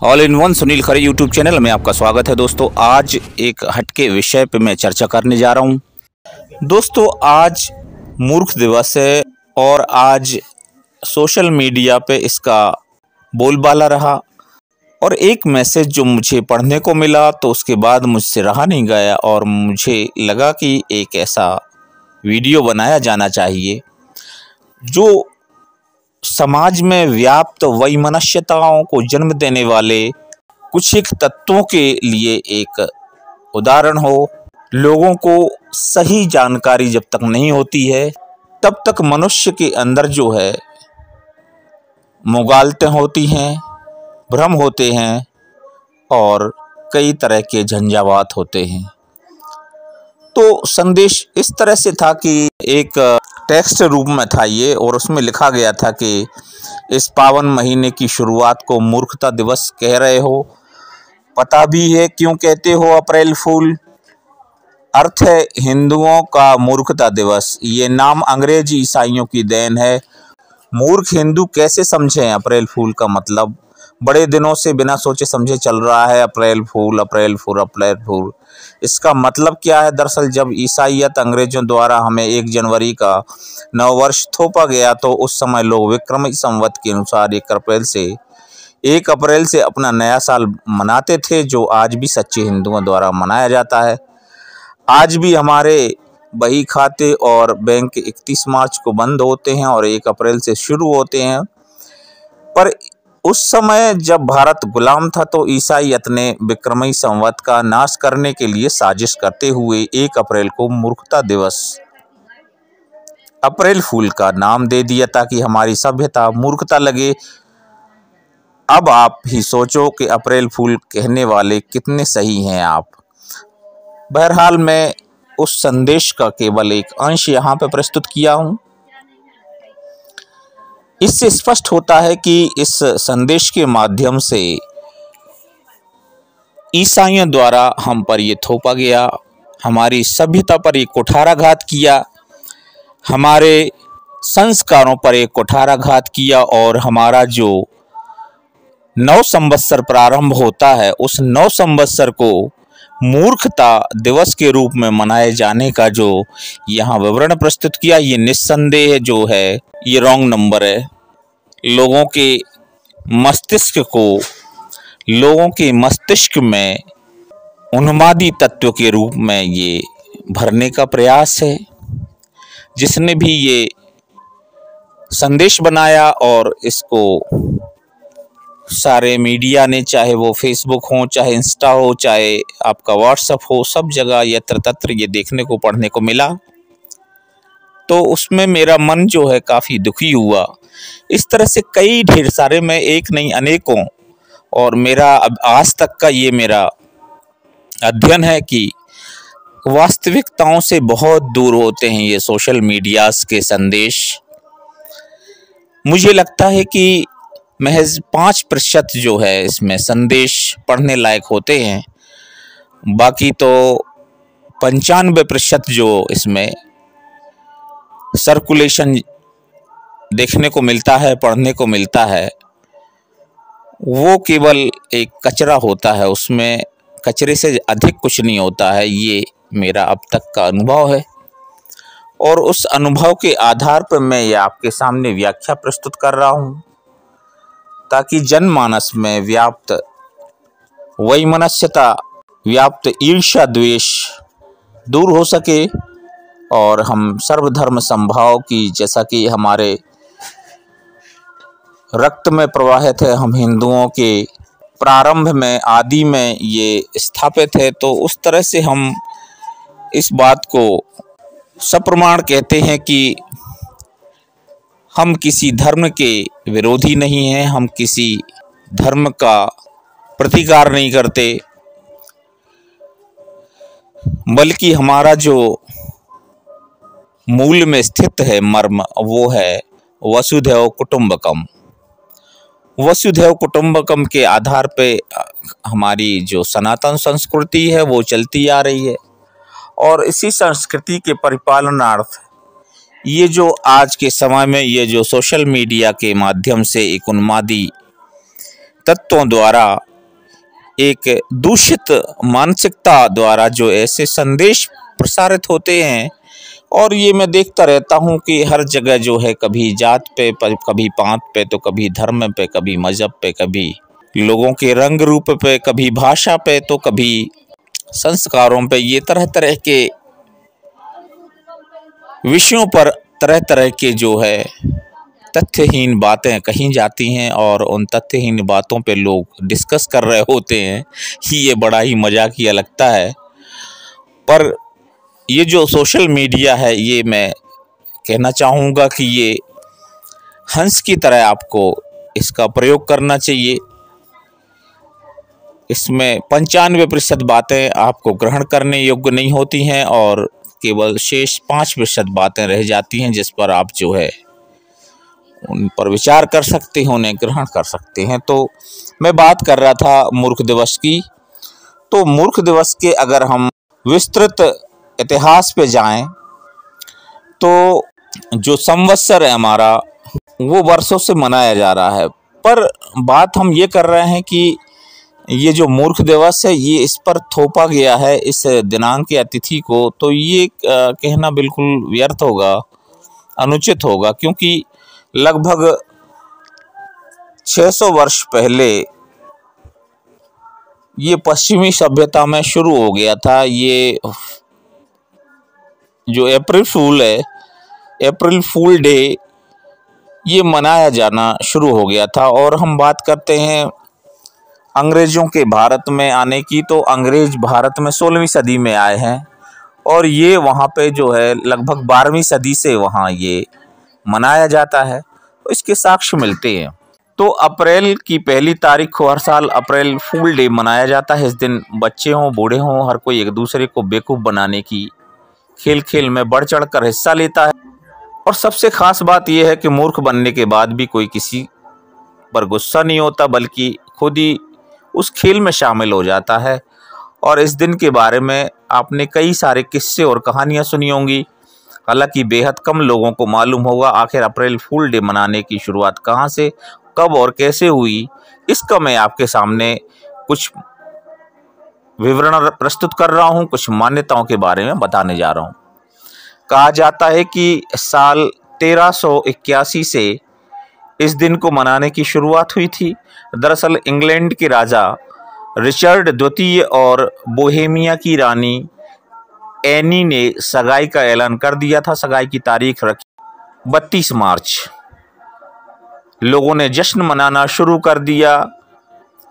All in one Sunil Khare YouTube channel में आपका स्वागत है दोस्तों। आज एक हटके विषय पे मैं चर्चा करने जा रहा हूँ। दोस्तों, आज मूर्ख दिवस है और आज सोशल मीडिया पे इसका बोलबाला रहा। और एक मैसेज जो मुझे पढ़ने को मिला तो उसके बाद मुझसे रहा नहीं गया और मुझे लगा कि एक ऐसा वीडियो बनाया जाना चाहिए, जो समाज में व्याप्त वैमनस्यताओं को जन्म देने वाले कुछ एक तत्वों के लिए एक उदाहरण हो। लोगों को सही जानकारी जब तक नहीं होती है, तब तक मनुष्य के अंदर जो है, मुगालतें होती हैं, भ्रम होते हैं और कई तरह के झंझावात होते हैं। तो संदेश इस तरह से था कि एक टेक्स्ट रूप में था ये और उसमें लिखा गया था कि इस पावन महीने की शुरुआत को मूर्खता दिवस कह रहे हो। पता भी है क्यों कहते हो अप्रैल फूल? अर्थ है हिंदुओं का मूर्खता दिवस। ये नाम अंग्रेज़ ईसाइयों की देन है। मूर्ख हिंदू कैसे समझें अप्रैल फूल का मतलब? बड़े दिनों से बिना सोचे समझे चल रहा है अप्रैल फूल अप्रैल फूल अप्रैल फूल। इसका मतलब क्या है? दरअसल जब ईसाइयत अंग्रेज़ों द्वारा हमें एक जनवरी का नव वर्ष थोपा गया तो उस समय लोग विक्रम संवत के अनुसार एक अप्रैल से, एक अप्रैल से अपना नया साल मनाते थे, जो आज भी सच्चे हिंदुओं द्वारा मनाया जाता है। आज भी हमारे बही खाते और बैंक इकतीस मार्च को बंद होते हैं और एक अप्रैल से शुरू होते हैं। पर उस समय जब भारत गुलाम था तो ईसाइत ने विक्रमई संवत का नाश करने के लिए साजिश करते हुए एक अप्रैल को मूर्खता दिवस, अप्रैल फूल का नाम दे दिया ताकि हमारी सभ्यता मूर्खता लगे। अब आप ही सोचो कि अप्रैल फूल कहने वाले कितने सही हैं आप। बहरहाल मैं उस संदेश का केवल एक अंश यहाँ पर प्रस्तुत किया हूँ। इससे स्पष्ट होता है कि इस संदेश के माध्यम से ईसाइयों द्वारा हम पर ये थोपा गया, हमारी सभ्यता पर एक कुठाराघात किया, हमारे संस्कारों पर एक कुठाराघात किया और हमारा जो नौ संवत्सर प्रारंभ होता है, उस नौ संवत्सर को मूर्खता दिवस के रूप में मनाए जाने का जो यहाँ विवरण प्रस्तुत किया, ये निस्संदेह जो है, ये रॉन्ग नंबर है। लोगों के मस्तिष्क को, लोगों के मस्तिष्क में उन्मादी तत्व के रूप में ये भरने का प्रयास है। जिसने भी ये संदेश बनाया और इसको सारे मीडिया ने, चाहे वो फेसबुक हो, चाहे इंस्टा हो, चाहे आपका व्हाट्सअप हो, सब जगह यत्र तत्र ये देखने को, पढ़ने को मिला। तो उसमें मेरा मन जो है काफ़ी दुखी हुआ। इस तरह से कई ढेर सारे में एक नहीं, अनेकों, और मेरा अब आज तक का ये मेरा अध्ययन है कि वास्तविकताओं से बहुत दूर होते हैं ये सोशल मीडियाज के संदेश। मुझे लगता है कि महज पाँच प्रतिशत जो है इसमें संदेश पढ़ने लायक होते हैं। बाकी तो पंचानवे प्रतिशत जो इसमें सर्कुलेशन देखने को मिलता है, पढ़ने को मिलता है, वो केवल एक कचरा होता है। उसमें कचरे से अधिक कुछ नहीं होता है, ये मेरा अब तक का अनुभव है। और उस अनुभव के आधार पर मैं ये आपके सामने व्याख्या प्रस्तुत कर रहा हूँ। ताकि जनमानस में व्याप्त वैमनस्यता, व्याप्त ईर्ष्या द्वेष दूर हो सके और हम सर्वधर्म संभाव की, जैसा कि हमारे रक्त में प्रवाहित है, हम हिंदुओं के प्रारंभ में, आदि में ये स्थापित है तो उस तरह से हम इस बात को सप्रमाण कहते हैं कि हम किसी धर्म के विरोधी नहीं हैं, हम किसी धर्म का प्रतिकार नहीं करते, बल्कि हमारा जो मूल में स्थित है मर्म, वो है वसुधैव कुटुंबकम। वसुधैव कुटुंबकम के आधार पे हमारी जो सनातन संस्कृति है, वो चलती आ रही है। और इसी संस्कृति के परिपालनार्थ ये जो आज के समय में ये जो सोशल मीडिया के माध्यम से एक उन्मादी तत्वों द्वारा एक दूषित मानसिकता द्वारा जो ऐसे संदेश प्रसारित होते हैं, और ये मैं देखता रहता हूँ कि हर जगह जो है कभी जात पे कभी पांत पे तो कभी धर्म पे, कभी मज़हब पे, कभी लोगों के रंग रूप पे, कभी भाषा पे तो कभी संस्कारों पे, ये तरह तरह के विषयों पर तरह तरह के जो है तथ्यहीन बातें कही जाती हैं और उन तथ्यहीन बातों पे लोग डिस्कस कर रहे होते हैं। ही ये बड़ा ही मजाकिया लगता है। पर ये जो सोशल मीडिया है, ये मैं कहना चाहूँगा कि ये हंस की तरह आपको इसका प्रयोग करना चाहिए। इसमें पंचानवे प्रतिशत बातें आपको ग्रहण करने योग्य नहीं होती हैं और केवल शेष पाँच प्रतिशत बातें रह जाती हैं जिस पर आप जो है उन पर विचार कर सकते हैं, उन्हें ग्रहण कर सकते हैं। तो मैं बात कर रहा था मूर्ख दिवस की। तो मूर्ख दिवस के अगर हम विस्तृत इतिहास पे जाएँ तो जो संवत्सर है हमारा, वो वर्षों से मनाया जा रहा है। पर बात हम ये कर रहे हैं कि ये जो मूर्ख दिवस है, ये इस पर थोपा गया है इस दिनांक या तिथि को तो ये कहना बिल्कुल व्यर्थ होगा, अनुचित होगा, क्योंकि लगभग 600 वर्ष पहले ये पश्चिमी सभ्यता में शुरू हो गया था। ये जो अप्रैल फूल है, अप्रैल फूल डे, ये मनाया जाना शुरू हो गया था। और हम बात करते हैं अंग्रेज़ों के भारत में आने की तो अंग्रेज़ भारत में सोलहवीं सदी में आए हैं। और ये वहाँ पे जो है, लगभग बारहवीं सदी से वहाँ ये मनाया जाता है तो इसके साक्ष्य मिलते हैं। तो अप्रैल की पहली तारीख को हर साल अप्रैल फूल डे मनाया जाता है। इस दिन बच्चे हों, बूढ़े हों, हर कोई एक दूसरे को बेवकूफ़ बनाने की खेल खेल में बढ़ चढ़ कर हिस्सा लेता है। और सबसे ख़ास बात यह है कि मूर्ख बनने के बाद भी कोई किसी पर गुस्सा नहीं होता, बल्कि खुद ही उस खेल में शामिल हो जाता है। और इस दिन के बारे में आपने कई सारे किस्से और कहानियाँ सुनी होंगी। हालाँकि बेहद कम लोगों को मालूम होगा आखिर अप्रैल फूल डे मनाने की शुरुआत कहाँ से, कब और कैसे हुई। इसका मैं आपके सामने कुछ विवरण प्रस्तुत कर रहा हूँ, कुछ मान्यताओं के बारे में बताने जा रहा हूँ। कहा जाता है कि साल तेरह से इस दिन को मनाने की शुरुआत हुई थी। दरअसल इंग्लैंड के राजा रिचर्ड द्वितीय और बोहेमिया की रानी एनी ने सगाई का ऐलान कर दिया था। सगाई की तारीख रखी बत्तीस मार्च। लोगों ने जश्न मनाना शुरू कर दिया।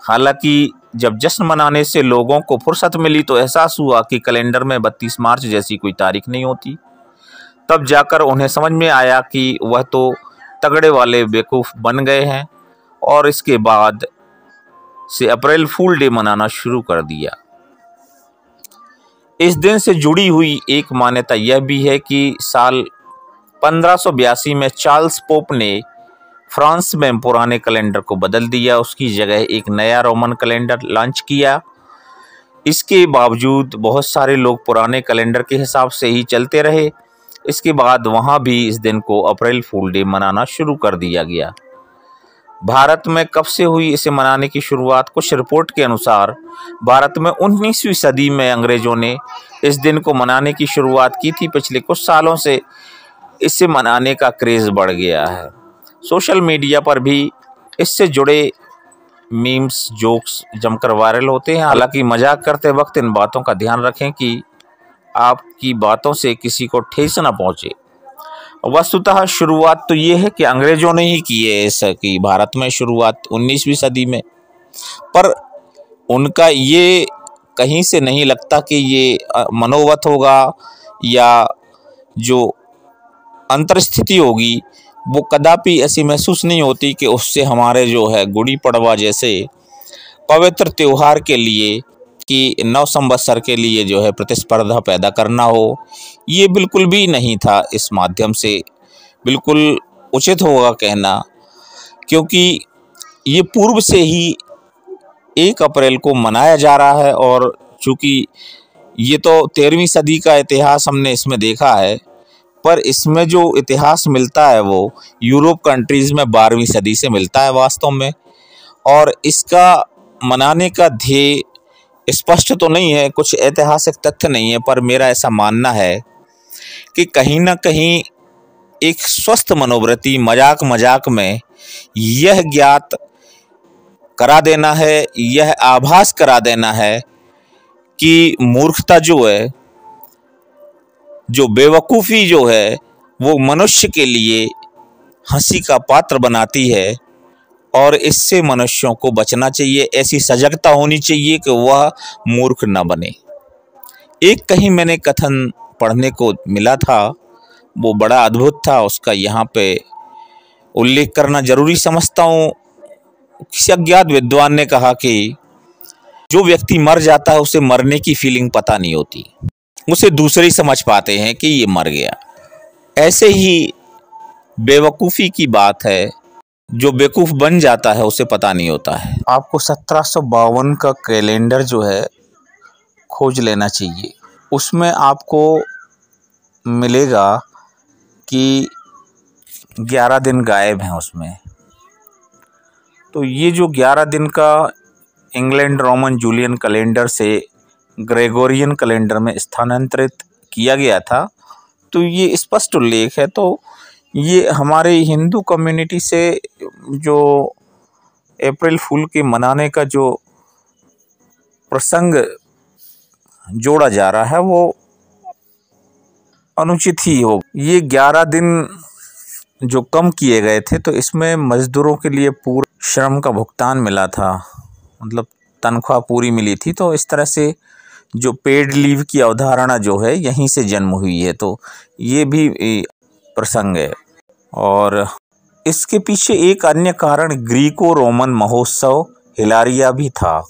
हालाँकि जब जश्न मनाने से लोगों को फुर्सत मिली तो एहसास हुआ कि कैलेंडर में 32 मार्च जैसी कोई तारीख नहीं होती। तब जाकर उन्हें समझ में आया कि वह तो तगड़े वाले बेवकूफ़ बन गए हैं और इसके बाद से अप्रैल फूल डे मनाना शुरू कर दिया। इस दिन से जुड़ी हुई एक मान्यता यह भी है कि साल पंद्रह में चार्ल्स पोप ने फ्रांस में पुराने कैलेंडर को बदल दिया। उसकी जगह एक नया रोमन कैलेंडर लॉन्च किया। इसके बावजूद बहुत सारे लोग पुराने कैलेंडर के हिसाब से ही चलते रहे। इसके बाद वहाँ भी इस दिन को अप्रैल फूल डे मनाना शुरू कर दिया गया। भारत में कब से हुई इसे मनाने की शुरुआत? कुछ रिपोर्ट के अनुसार, भारत में 19वीं सदी में अंग्रेज़ों ने इस दिन को मनाने की शुरुआत की थी। पिछले कुछ सालों से इसे मनाने का क्रेज़ बढ़ गया है। सोशल मीडिया पर भी इससे जुड़े मीम्स, जोक्स जमकर वायरल होते हैं। हालाँकि मज़ाक करते वक्त इन बातों का ध्यान रखें कि आपकी बातों से किसी को ठेस ना पहुँचे। वस्तुतः शुरुआत तो ये है कि अंग्रेज़ों ने ही की है ऐसा कि भारत में शुरुआत 19वीं सदी में। पर उनका ये कहीं से नहीं लगता कि ये मनोवत होगा या जो अंतर्स्थिति होगी, वो कदापि ऐसी महसूस नहीं होती कि उससे हमारे जो है गुड़ी पड़वा जैसे पवित्र त्यौहार के लिए कि नव संवत्सर के लिए जो है प्रतिस्पर्धा पैदा करना हो, ये बिल्कुल भी नहीं था इस माध्यम से। बिल्कुल उचित होगा कहना, क्योंकि ये पूर्व से ही एक अप्रैल को मनाया जा रहा है और चूँकि ये तो तेरहवीं सदी का इतिहास हमने इसमें देखा है, पर इसमें जो इतिहास मिलता है वो यूरोप कंट्रीज़ में बारहवीं सदी से मिलता है वास्तव में। और इसका मनाने का ध्येय स्पष्ट तो नहीं है, कुछ ऐतिहासिक तथ्य नहीं है, पर मेरा ऐसा मानना है कि कहीं ना कहीं एक स्वस्थ मनोवृत्ति मज़ाक मज़ाक में यह ज्ञात करा देना है, यह आभास करा देना है कि मूर्खता जो है, जो बेवकूफ़ी जो है, वो मनुष्य के लिए हँसी का पात्र बनाती है। और इससे मनुष्यों को बचना चाहिए। ऐसी सजगता होनी चाहिए कि वह मूर्ख न बने। एक कहीं मैंने कथन पढ़ने को मिला था, वो बड़ा अद्भुत था, उसका यहाँ पे उल्लेख करना ज़रूरी समझता हूँ। किसी अज्ञात विद्वान ने कहा कि जो व्यक्ति मर जाता है, उसे मरने की फीलिंग पता नहीं होती। उसे दूसरे समझ पाते हैं कि ये मर गया। ऐसे ही बेवकूफ़ी की बात है जो बेवकूफ़ बन जाता है, उसे पता नहीं होता है। आपको सत्रह सौ बावन का कैलेंडर जो है, खोज लेना चाहिए। उसमें आपको मिलेगा कि ग्यारह दिन गायब हैं उसमें। तो ये जो ग्यारह दिन का इंग्लैंड रोमन जूलियन कैलेंडर से ग्रेगोरियन कैलेंडर में स्थानांतरित किया गया था तो ये स्पष्ट उल्लेख है। तो ये हमारे हिंदू कम्युनिटी से जो अप्रैल फूल के मनाने का जो प्रसंग जोड़ा जा रहा है, वो अनुचित ही हो। ये ग्यारह दिन जो कम किए गए थे तो इसमें मज़दूरों के लिए पूरा श्रम का भुगतान मिला था। मतलब तनख्वाह पूरी मिली थी तो इस तरह से जो पेड लीव की अवधारणा जो है, यहीं से जन्म हुई है। तो ये भी प्रसंग है। और इसके पीछे एक अन्य कारण ग्रीको रोमन महोत्सव हिलारिया भी था,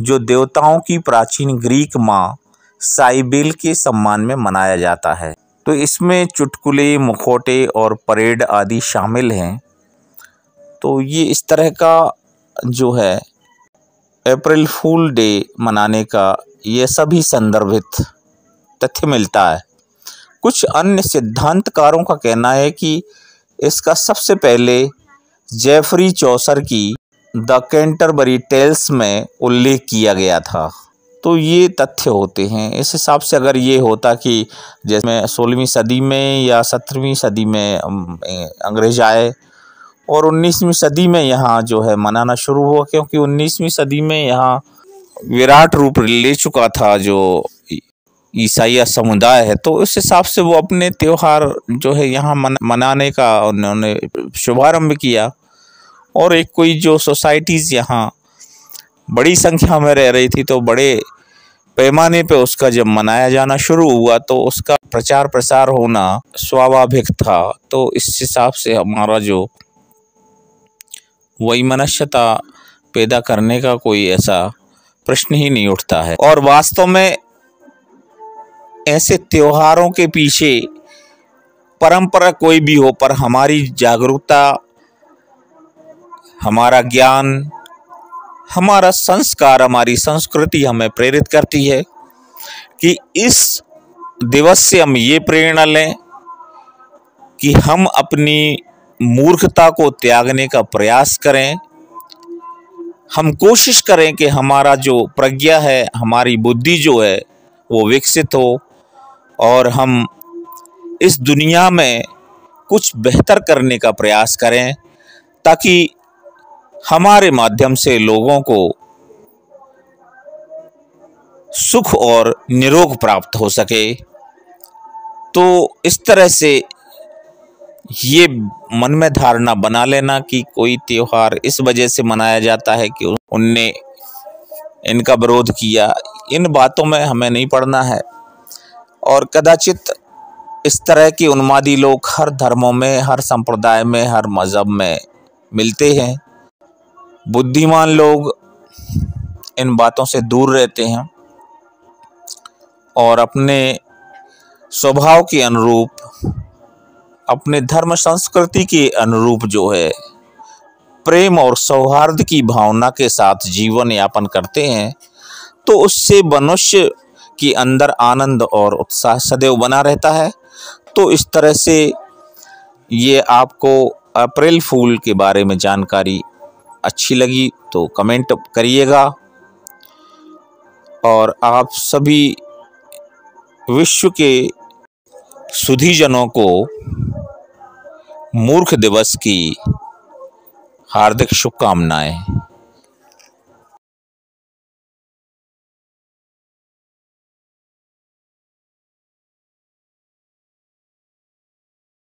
जो देवताओं की प्राचीन ग्रीक माँ साइबेल के सम्मान में मनाया जाता है। तो इसमें चुटकुले, मुखोटे और परेड आदि शामिल हैं। तो ये इस तरह का जो है, अप्रैल फूल डे मनाने का ये सभी संदर्भित तथ्य मिलता है। कुछ अन्य सिद्धांतकारों का कहना है कि इसका सबसे पहले जेफरी चौसर की द कैंटरबरी टेल्स में उल्लेख किया गया था। तो ये तथ्य होते हैं। इस हिसाब से अगर ये होता कि जैसे सोलहवीं सदी में या सत्रहवीं सदी में अंग्रेज़ आए और उन्नीसवीं सदी में यहाँ जो है मनाना शुरू हुआ, क्योंकि उन्नीसवीं सदी में यहाँ विराट रूप ले चुका था जो ईसाई समुदाय है तो उस हिसाब से वो अपने त्यौहार जो है यहाँ मन, मनाने का उन्होंने शुभारंभ किया। और एक कोई जो सोसाइटीज़ यहाँ बड़ी संख्या में रह रही थी तो बड़े पैमाने पे उसका जब मनाया जाना शुरू हुआ तो उसका प्रचार प्रसार होना स्वाभाविक था। तो इस हिसाब से हमारा जो वही मनुष्यता पैदा करने का कोई ऐसा प्रश्न ही नहीं उठता है। और वास्तव में ऐसे त्योहारों के पीछे परंपरा कोई भी हो, पर हमारी जागरूकता, हमारा ज्ञान, हमारा संस्कार, हमारी संस्कृति हमें प्रेरित करती है कि इस दिवस से हम ये प्रेरणा लें कि हम अपनी मूर्खता को त्यागने का प्रयास करें। हम कोशिश करें कि हमारा जो प्रज्ञा है, हमारी बुद्धि जो है, वो विकसित हो। और हम इस दुनिया में कुछ बेहतर करने का प्रयास करें ताकि हमारे माध्यम से लोगों को सुख और निरोग प्राप्त हो सके। तो इस तरह से ये मन में धारणा बना लेना कि कोई त्यौहार इस वजह से मनाया जाता है कि उनने इनका विरोध किया। इन बातों में हमें नहीं पड़ना है। और कदाचित इस तरह के उन्मादी लोग हर धर्मों में, हर संप्रदाय में, हर मज़हब में मिलते हैं। बुद्धिमान लोग इन बातों से दूर रहते हैं और अपने स्वभाव के अनुरूप, अपने धर्म संस्कृति के अनुरूप जो है, प्रेम और सौहार्द की भावना के साथ जीवन यापन करते हैं। तो उससे मनुष्य कि अंदर आनंद और उत्साह सदैव बना रहता है। तो इस तरह से ये आपको अप्रैल फूल के बारे में जानकारी अच्छी लगी तो कमेंट करिएगा। और आप सभी विश्व के सुधीजनों को मूर्ख दिवस की हार्दिक शुभकामनाएँ।